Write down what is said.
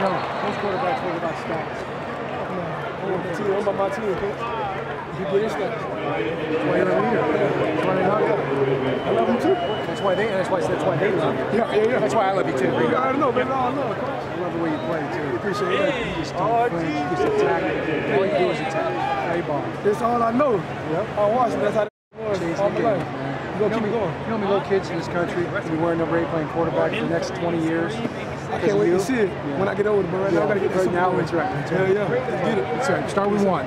Know, most quarterbacks worry about stats. Team. I'm on my team, coach. You get his stats. That's why you're a leader. That's why they love you. I love him too. That's why they. That's why. That's why they love you. Yeah, yeah, yeah. That's why I love you too. You already know, baby. I love. I love the way you play too. Appreciate that. You just don't flinch. You just attack. All you do is attack. You ball. That's all I know. Yep. I watched. That's how it was Chasing all my life. man. You gonna keep me going. You know many little kids in this country be wearing number eight playing quarterback for the next 20 years? I can't wait to see it when I get older, but right now I gotta get right now it's right. That's Yeah, yeah. Let's get it. That's right. Start with one.